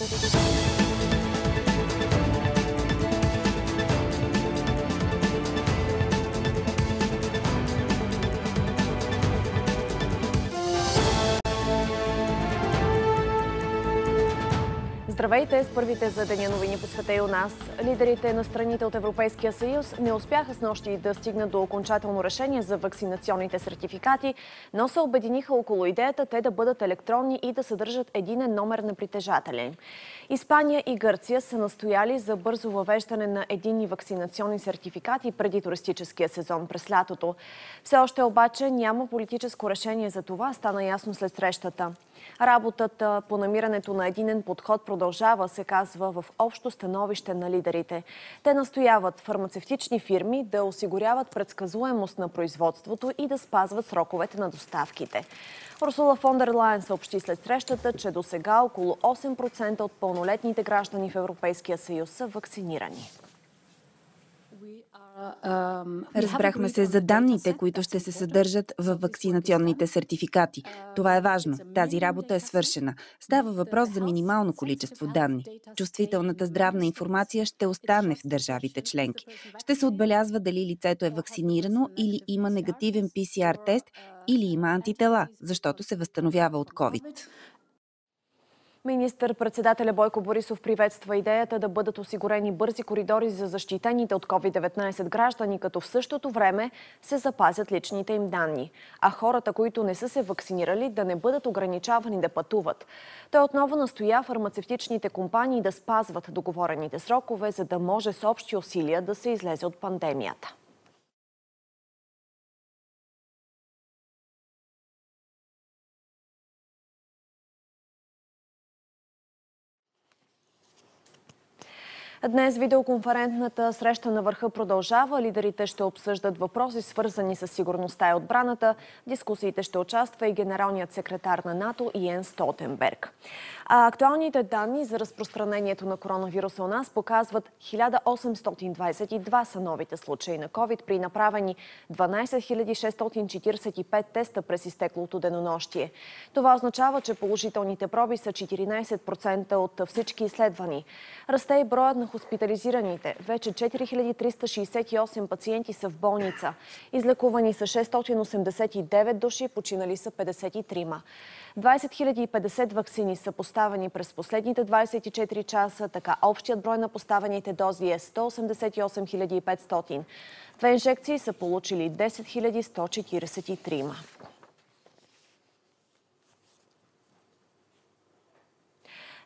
Thank you. Здравейте с първите за деня новини по света и у нас. Лидерите на страните от Европейския съюз не успяха с нощи да стигнат до окончателно решение за вакцинационните сертификати, но се обединиха около идеята те да бъдат електронни и да съдържат единен номер на притежателя. Испания и Гърция са настояли за бързо въвеждане на единни вакцинационни сертификати преди туристическия сезон през лятото. Все още обаче няма политическо решение за това, стана ясно след срещата. Работата по намирането на единен подход продължава, се казва в общо становище на лидерите. Те настояват фармацевтични фирми да осигуряват предсказуемост на производството и да спазват сроковете на доставките. Урсула фон съобщи след срещата, че до сега около 8% от пълнолетните граждани в Европейския съюз са вакцинирани. Разбрахме се за данните, които ще се съдържат в вакцинационните сертификати. Това е важно. Тази работа е свършена. Става въпрос за минимално количество данни. Чувствителната здравна информация ще остане в държавите членки. Ще се отбелязва дали лицето е вакцинирано или има негативен PCR тест или има антитела, защото се възстановява от COVID. Министър-председателя Бойко Борисов приветства идеята да бъдат осигурени бързи коридори за защитените от COVID-19 граждани, като в същото време се запазят личните им данни. А хората, които не са се вакцинирали, да не бъдат ограничавани да пътуват. Той отново настоя фармацевтичните компании да спазват договорените срокове, за да може с общи усилия да се излезе от пандемията. Днес видеоконферентната среща на върха продължава. Лидерите ще обсъждат въпроси, свързани с сигурността и отбраната. Дискусиите ще участва и генералният секретар на НАТО Иен Столтенберг. А актуалните данни за разпространението на коронавируса у нас показват 1822 са новите случаи на COVID при направени 12 645 теста през изтеклото денонощие. Това означава, че положителните проби са 14% от всички изследвани. Расте и броят на хоспитализираните. Вече 4368 пациенти са в болница. Излекувани са 689 души, починали са 53. 20 050 вакцини са поставени през последните 24 часа, така общият брой на поставените дози е 188 500. Две инжекции са получили 10 143.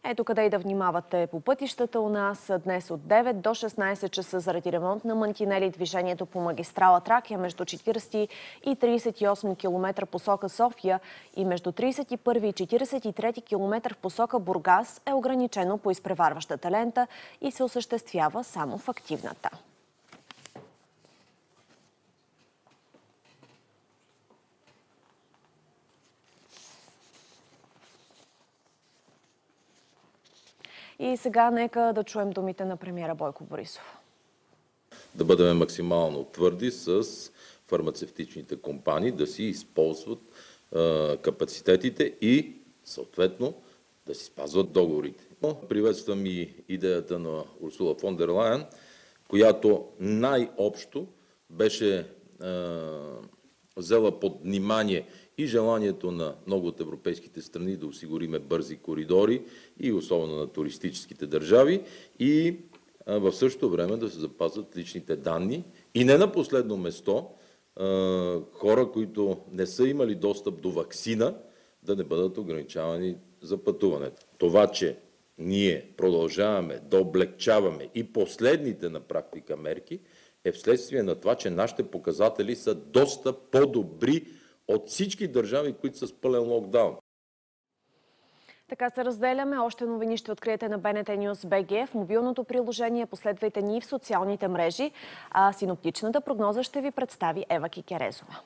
Ето къде и да внимавате по пътищата у нас. Днес от 9 до 16 часа заради ремонт на мантинели движението по магистрала Тракия между 40 и 38 км посока София и между 31 и 43 км в посока Бургас е ограничено по изпреварващата лента и се осъществява само в активната. И сега нека да чуем думите на премиера Бойко Борисов. Да бъдем максимално твърди с фармацевтичните компании, да си използват е, капацитетите и съответно да си спазват договорите. Приветствам и идеята на Урсула фон дер Лайен, която най-общо беше е, взела под внимание и желанието на много от европейските страни да осигуриме бързи коридори и особено на туристическите държави и в същото време да се запазват личните данни и не на последно место хора, които не са имали достъп до вакцина, да не бъдат ограничавани за пътуването. Това, че ние продължаваме да облегчаваме и последните на практика мерки, е вследствие на това, че нашите показатели са доста по-добри от всички държави, които са с пълен локдаун. Така се разделяме. Още новини ще откриете на BNT News BG в мобилното приложение. Последвайте ни в социалните мрежи. А синоптичната прогноза ще ви представи Ева Кикерезова.